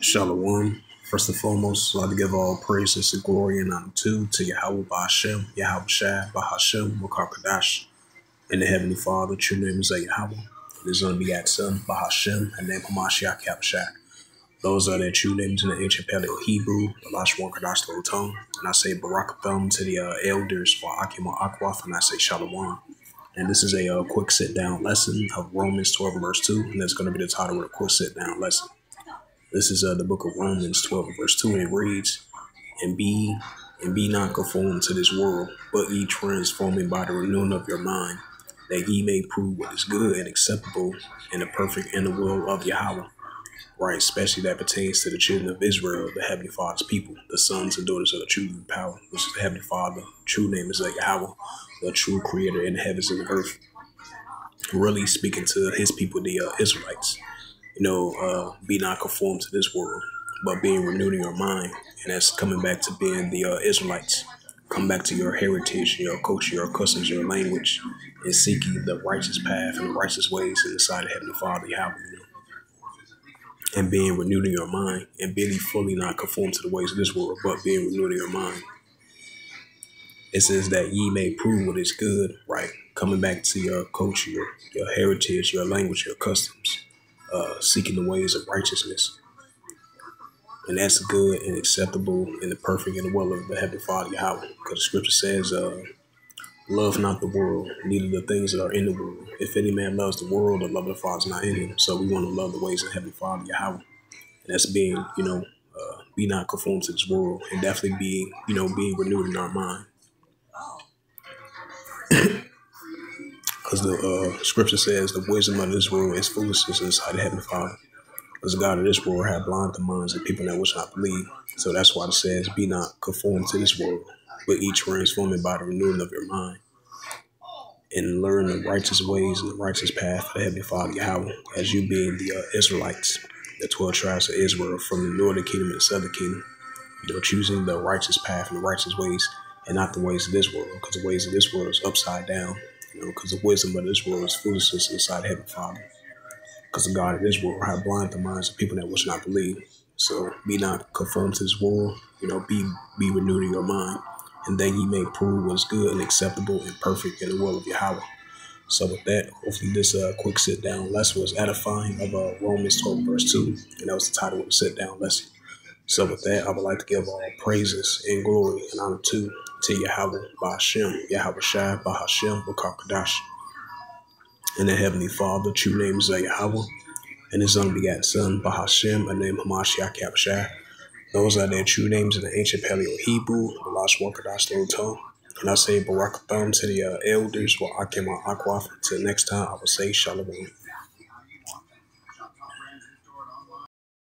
Shalom. First and foremost, I'd like to give all praises and glory and honor to, to Yahweh Bahashem, Yahweh Shai, Bahashem, Makar Kadash, and the Heavenly Father, true name is Yahweh, and his unbegotten Son, Bahashem, and name Hamashiach Kabashak. Those are their true names in the ancient Paleo Hebrew, the Lashwan Kadash Little Tongue, and I say Barak Thumb to the uh, elders for Akima Akwaf, and I say Shalom. And this is a uh, quick sit down lesson of Romans 12, verse 2, and that's going to be the title of the quick sit down lesson. This is uh, the book of Romans 12 verse 2, and it reads, And be and be not conformed to this world, but ye transforming by the renewing of your mind, that ye may prove what is good and acceptable and the perfect in the will of Yahweh. Right, especially that pertains to the children of Israel, the Heavenly Father's people, the sons and daughters of the true and power, which is the Heavenly Father. True name is Yahweh, the true creator in the heavens and the earth. Really speaking to his people, the uh, Israelites you know, uh, be not conformed to this world, but being renewed in your mind. And that's coming back to being the uh, Israelites. Come back to your heritage, your culture, your customs, your language, and seeking the righteous path and the righteous ways in the sight of Heavenly Father, Yahweh. You know? And being renewed in your mind and being fully not conformed to the ways of this world, but being renewed in your mind. It says that ye may prove what is good, right? Coming back to your culture, your, your heritage, your language, your customs uh, seeking the ways of righteousness. And that's good and acceptable and the perfect and the will of the Heavenly Father Yahweh. Because the scripture says, uh, Love not the world, neither the things that are in the world. If any man loves the world, the love of the Father is not in him. So we want to love the ways of Heavenly Father Yahweh. And that's being, you know, uh, be not conformed to this world and definitely being, you know, being renewed in our mind. Because the uh, scripture says the wisdom of this world is foolishness inside the heavenly Father. Because the God of this world have blind the minds of people that wish not believe. So that's why it says, Be not conformed to this world, but each transformed by the renewing of your mind. And learn the righteous ways and the righteous path of the Heavenly Father Yahweh, as you being the uh, Israelites, the 12 tribes of Israel from the northern kingdom and the southern kingdom. You know, choosing the righteous path and the righteous ways and not the ways of this world, because the ways of this world is upside down you know, because the wisdom of this world is foolishness inside heaven, Father. Because the God of this world have blind the minds of people that wish not believe. So be not conformed to this world, you know, be be renewed in your mind, and then ye may prove what's good and acceptable and perfect in the will of Yahweh. So with that, hopefully this uh, quick sit down lesson was edifying of uh, Romans 12 verse 2, and that was the title of the sit down lesson. So with that, I would like to give all praises and glory and honor to to Yahweh Bahashem, Yahweh Shai, Bahashem, Bakakadash. And the Heavenly Father, true name is Yahweh, and his unbegotten Son, Bahashem, a name Hamashiach Kabashai. Those are their true names in the ancient Paleo Hebrew, the Last Wakadash Little Tongue. And I say Barakatham to the uh, elders, while I came out Aquaf. Until next time, I will say Shalom.